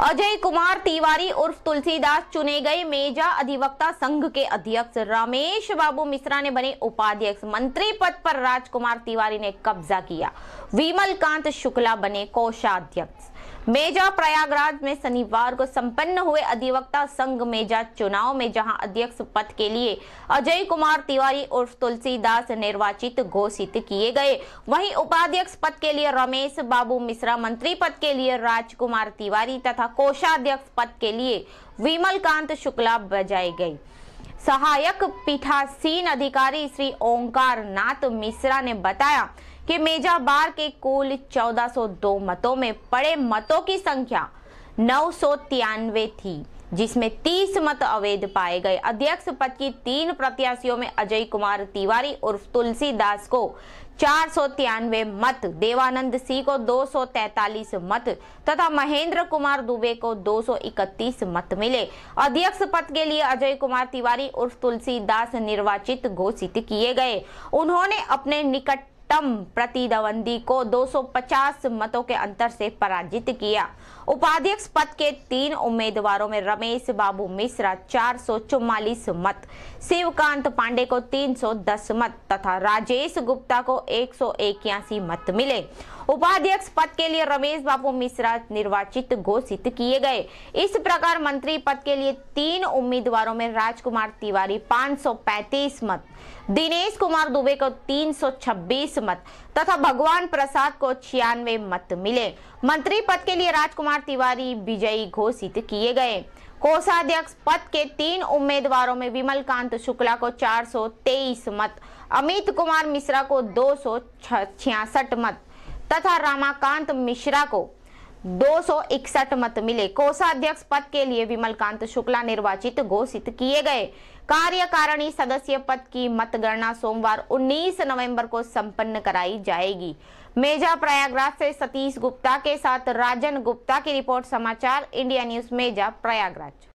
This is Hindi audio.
अजय कुमार तिवारी उर्फ़ तुलसीदास चुने गए मेजा अधिवक्ता संघ के अध्यक्ष रमेश बाबू मिश्रा ने बने उपाध्यक्ष मंत्री पद पर राजकुमार तिवारी ने कब्जा किया। विमल कांत शुक्ला बने कोषाध्यक्ष। मेजा प्रयागराज में शनिवार को संपन्न हुए अधिवक्ता संघ मेजा चुनाव में, जहाँ अध्यक्ष पद के लिए अजय कुमार तिवारी उर्फ़ तुलसीदास निर्वाचित घोषित किए गए। वहीं उपाध्यक्ष पद के लिए रमेश बाबू, मिश्रा मंत्री पद के लिए राजकुमार तिवारी तथा कोषाध्यक्ष पद के लिए विमल कांत शुक्ला बजाई गई सहायक पीठासीन अधिकारी श्री ओंकार नाथ मिश्रा ने बताया कि मेजा बार के कुल 1402 मतों में पड़े मतों की संख्या नौ थी, जिसमें 30 मत अवैध पाए गए। अध्यक्ष पद की तीन प्रत्याशियों में अजय कुमार तिवारी उर्फ़ तुलसीदास को चार मत, देवानंद सिंह को 243 मत तथा महेंद्र कुमार दुबे को 231 मत मिले। अध्यक्ष पद के लिए अजय कुमार तिवारी उर्फ़ तुलसीदास निर्वाचित घोषित किए गए। उन्होंने अपने निकट टम प्रतिद्वंदी को 250 मतों के अंतर से पराजित किया। उपाध्यक्ष पद के तीन उम्मीदवारों में रमेश बाबू मिश्रा चार सौ चौवालीस मत, शिवकांत पांडे को 310 मत तथा राजेश गुप्ता को एक सौ इक्यासी मत मिले। उपाध्यक्ष पद के लिए रमेश बाबू मिश्रा निर्वाचित घोषित किए गए। इस प्रकार मंत्री पद के लिए तीन उम्मीदवारों में राजकुमार तिवारी 535 मत, दिनेश कुमार दुबे को 326 मत तथा भगवान प्रसाद को छियानवे मत मिले। मंत्री पद के लिए राजकुमार तिवारी, विजयी घोषित किए गए। कोषाध्यक्ष पद के तीन उम्मीदवारों में विमल कांत शुक्ला को 423 मत, अमित कुमार मिश्रा को दो सौ छियासठ मत तथा रामाकांत मिश्रा को दो सौ इकसठ मत मिले। कोषाध्यक्ष पद के लिए विमल कांत शुक्ला निर्वाचित घोषित किए गए। कार्यकारिणी सदस्य पद की मतगणना सोमवार 19 नवंबर को संपन्न कराई जाएगी। मेजा प्रयागराज से सतीश गुप्ता के साथ राजन गुप्ता की रिपोर्ट, समाचार, इंडिया न्यूज़ मेजा प्रयागराज।